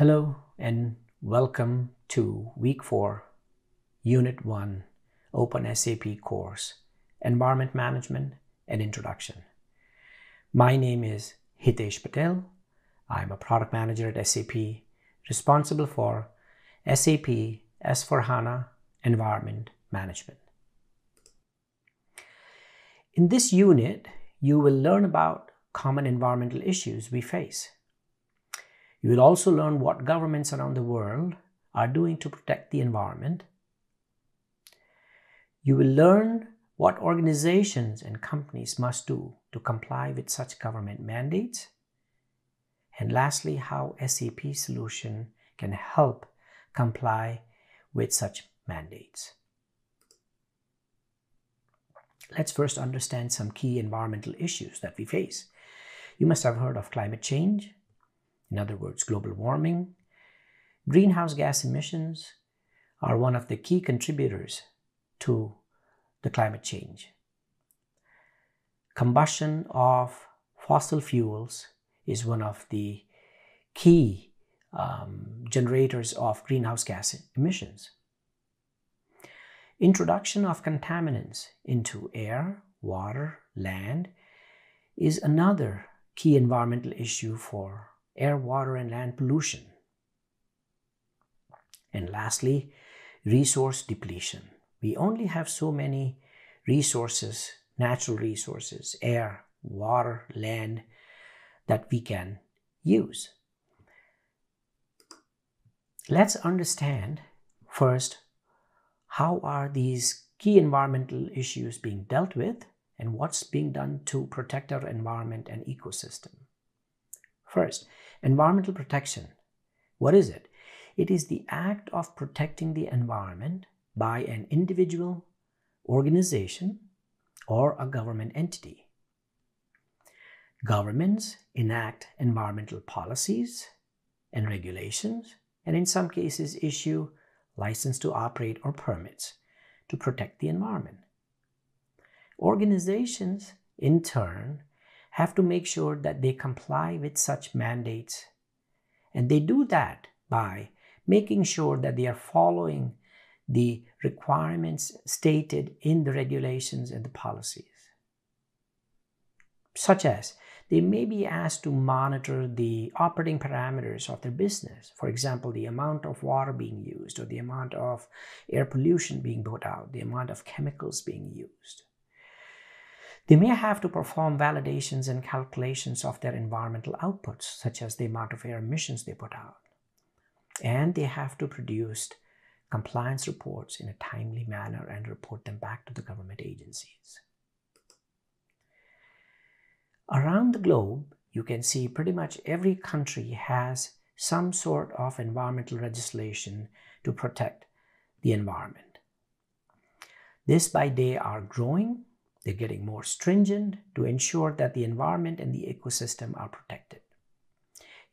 Hello and welcome to week 4, unit 1, Open SAP course, Environment Management and Introduction. My name is Hitesh Patel. I'm a product manager at SAP, responsible for SAP S4HANA Environment Management. In this unit, you will learn about common environmental issues we face you will also learn what governments around the world are doing to protect the environment. You will learn what organizations and companies must do to comply with such government mandates. And lastly, how SAP solution can help comply with such mandates. Let's first understand some key environmental issues that we face. You must have heard of climate change, in other words, global warming, greenhouse gas emissions are one of the key contributors to the climate change. Combustion of fossil fuels is one of the key um, generators of greenhouse gas emissions. Introduction of contaminants into air, water, land is another key environmental issue for air, water, and land pollution. And lastly, resource depletion. We only have so many resources, natural resources, air, water, land, that we can use. Let's understand first how are these key environmental issues being dealt with and what's being done to protect our environment and ecosystem. First, environmental protection. What is it? It is the act of protecting the environment by an individual, organization, or a government entity. Governments enact environmental policies and regulations, and in some cases issue license to operate or permits to protect the environment. Organizations, in turn, have to make sure that they comply with such mandates. And they do that by making sure that they are following the requirements stated in the regulations and the policies. Such as they may be asked to monitor the operating parameters of their business. For example, the amount of water being used, or the amount of air pollution being put out, the amount of chemicals being used. They may have to perform validations and calculations of their environmental outputs, such as the amount of air emissions they put out. And they have to produce compliance reports in a timely manner and report them back to the government agencies. Around the globe, you can see pretty much every country has some sort of environmental legislation to protect the environment. This by day are growing they're getting more stringent to ensure that the environment and the ecosystem are protected.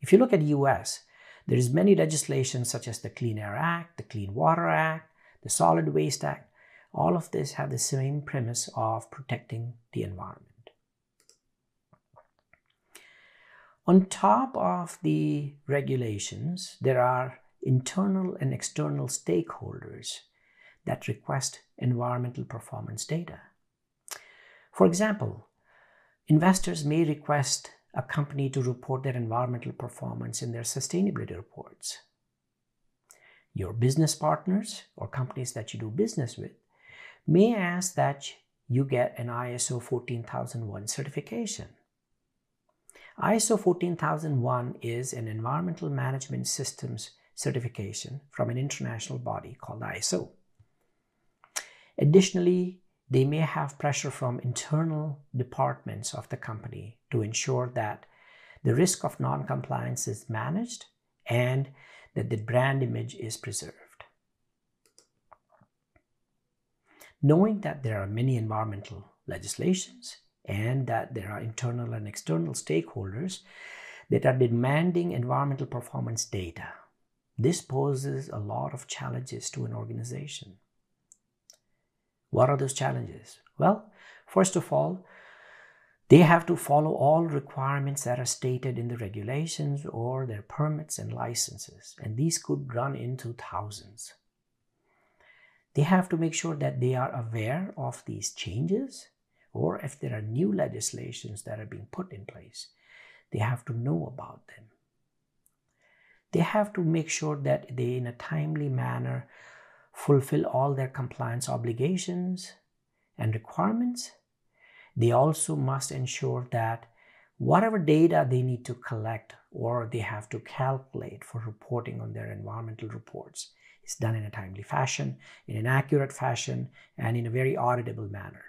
If you look at the US, there is many legislation such as the Clean Air Act, the Clean Water Act, the Solid Waste Act. All of this have the same premise of protecting the environment. On top of the regulations, there are internal and external stakeholders that request environmental performance data. For example, investors may request a company to report their environmental performance in their sustainability reports. Your business partners or companies that you do business with may ask that you get an ISO 14001 certification. ISO 14001 is an environmental management systems certification from an international body called ISO. Additionally, they may have pressure from internal departments of the company to ensure that the risk of non-compliance is managed and that the brand image is preserved. Knowing that there are many environmental legislations and that there are internal and external stakeholders that are demanding environmental performance data, this poses a lot of challenges to an organization. What are those challenges? Well, first of all, They have to follow all requirements that are stated in the regulations or their permits and licenses, and these could run into thousands. They have to make sure that they are aware of these changes, or if there are new legislations that are being put in place, they have to know about them. They have to make sure that they, in a timely manner, fulfill all their compliance obligations and requirements they also must ensure that whatever data they need to collect or they have to calculate for reporting on their environmental reports is done in a timely fashion, in an accurate fashion, and in a very auditable manner.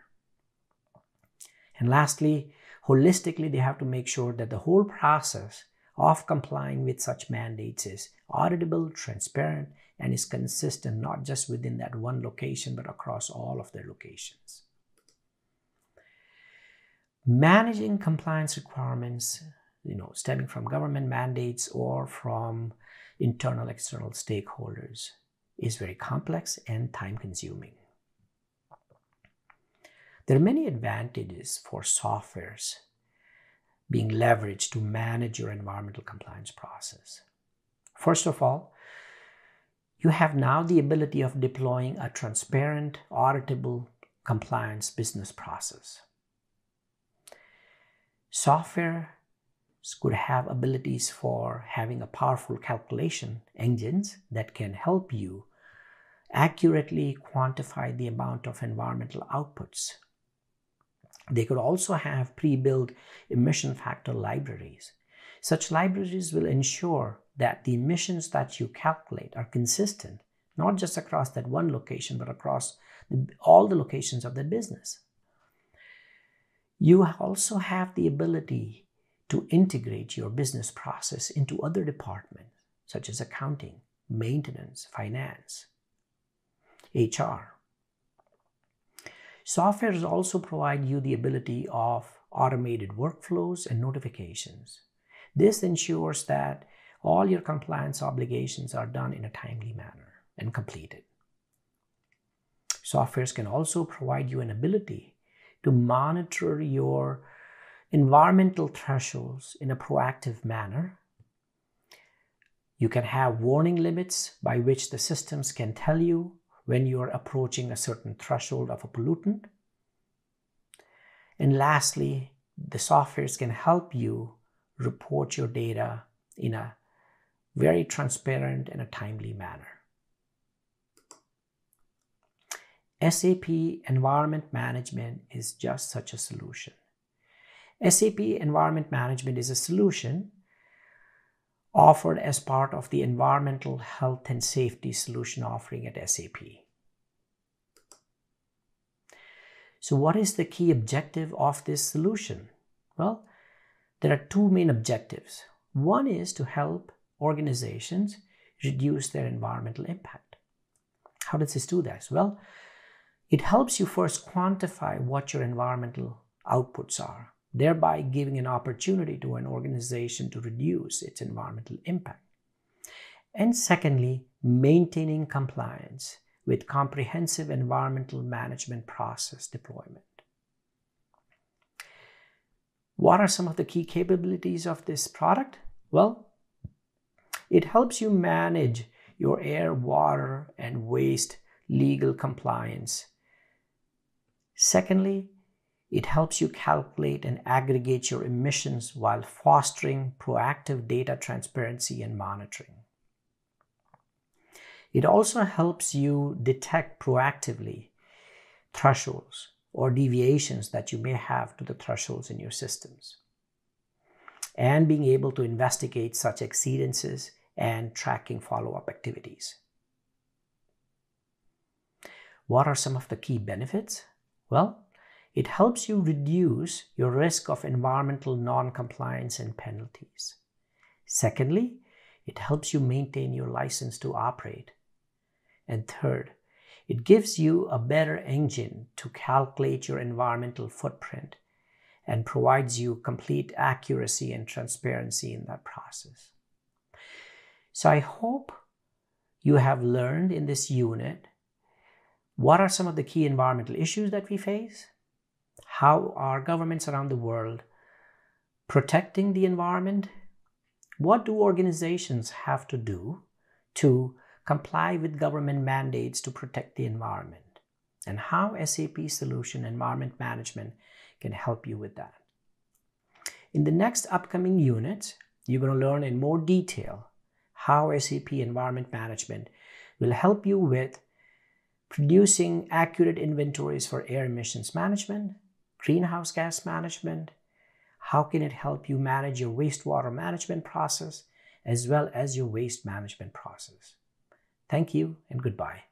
And lastly, holistically, they have to make sure that the whole process of complying with such mandates is auditable, transparent, and is consistent not just within that one location but across all of their locations. Managing compliance requirements you know stemming from government mandates or from internal external stakeholders is very complex and time consuming there are many advantages for softwares being leveraged to manage your environmental compliance process first of all you have now the ability of deploying a transparent auditable compliance business process Software could have abilities for having a powerful calculation engines that can help you accurately quantify the amount of environmental outputs. They could also have pre-built emission factor libraries. Such libraries will ensure that the emissions that you calculate are consistent, not just across that one location, but across the, all the locations of the business. You also have the ability to integrate your business process into other departments such as accounting, maintenance, finance, HR. Softwares also provide you the ability of automated workflows and notifications. This ensures that all your compliance obligations are done in a timely manner and completed. Softwares can also provide you an ability to monitor your environmental thresholds in a proactive manner. You can have warning limits by which the systems can tell you when you are approaching a certain threshold of a pollutant. And lastly, the softwares can help you report your data in a very transparent and a timely manner. SAP Environment Management is just such a solution. SAP Environment Management is a solution offered as part of the environmental health and safety solution offering at SAP. So, what is the key objective of this solution? Well, there are two main objectives. One is to help organizations reduce their environmental impact. How does this do this? Well, it helps you first quantify what your environmental outputs are, thereby giving an opportunity to an organization to reduce its environmental impact. And secondly, maintaining compliance with comprehensive environmental management process deployment. What are some of the key capabilities of this product? Well, it helps you manage your air, water, and waste legal compliance Secondly, it helps you calculate and aggregate your emissions while fostering proactive data transparency and monitoring. It also helps you detect proactively thresholds or deviations that you may have to the thresholds in your systems. And being able to investigate such exceedances and tracking follow up activities. What are some of the key benefits? Well, it helps you reduce your risk of environmental non-compliance and penalties. Secondly, it helps you maintain your license to operate. And third, it gives you a better engine to calculate your environmental footprint and provides you complete accuracy and transparency in that process. So I hope you have learned in this unit what are some of the key environmental issues that we face? How are governments around the world protecting the environment? What do organizations have to do to comply with government mandates to protect the environment? And how SAP Solution Environment Management can help you with that. In the next upcoming units, you're going to learn in more detail how SAP Environment Management will help you with producing accurate inventories for air emissions management, greenhouse gas management, how can it help you manage your wastewater management process as well as your waste management process. Thank you and goodbye.